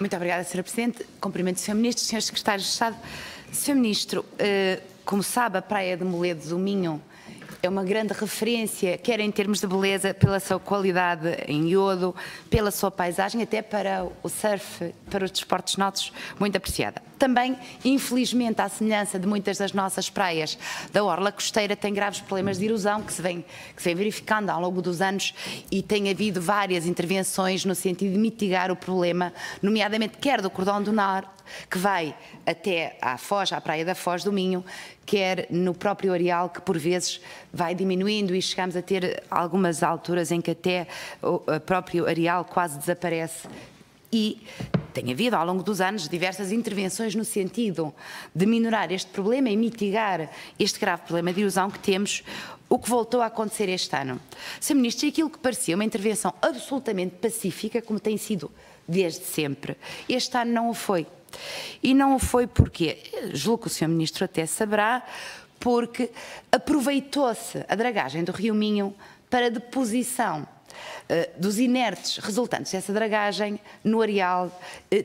Muito obrigada, Sra. Presidente. Cumprimento o Sr. Ministro, Sr. Secretário de Estado. Sr. Ministro, eh, como sabe, a Praia de Moledo do Minho é uma grande referência, quer em termos de beleza, pela sua qualidade em iodo, pela sua paisagem, até para o surf, para os desportos nossos, muito apreciada. Também, infelizmente, à semelhança de muitas das nossas praias da Orla Costeira, tem graves problemas de erosão que se vem, que se vem verificando ao longo dos anos e tem havido várias intervenções no sentido de mitigar o problema, nomeadamente quer do cordão do norte, que vai até à Foz, à Praia da Foz do Minho, quer no próprio areal, que por vezes vai diminuindo e chegamos a ter algumas alturas em que até o próprio areal quase desaparece. E tem havido ao longo dos anos diversas intervenções no sentido de minorar este problema e mitigar este grave problema de erosão que temos, o que voltou a acontecer este ano. Sr. Ministro, aquilo que parecia uma intervenção absolutamente pacífica, como tem sido desde sempre, este ano não o foi. E não o foi porque, julgo que o Sr. Ministro até saberá, porque aproveitou-se a dragagem do Rio Minho para deposição uh, dos inertes resultantes dessa dragagem no areal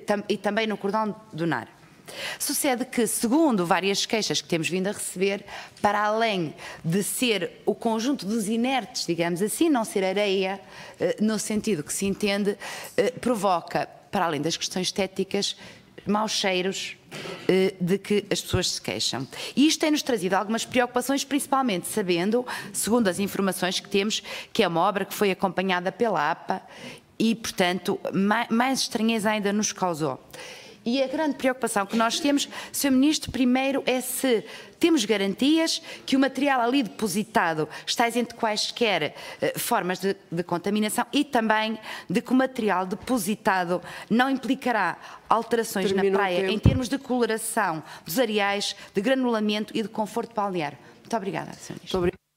tam e também no cordão do Nar. Sucede que, segundo várias queixas que temos vindo a receber, para além de ser o conjunto dos inertes, digamos assim, não ser areia, uh, no sentido que se entende, provoca, para além das questões estéticas, maus cheiros eh, de que as pessoas se queixam. E isto tem-nos trazido algumas preocupações, principalmente sabendo, segundo as informações que temos, que é uma obra que foi acompanhada pela APA e, portanto, mais estranheza ainda nos causou. E a grande preocupação que nós temos, Sr. Ministro, primeiro é se temos garantias que o material ali depositado está isento de quaisquer uh, formas de, de, contaminação e também de que o material depositado não implicará alterações Terminou na praia em termos de coloração dos areais, de granulamento e de conforto balnear. Muito obrigada, Sr. Ministro.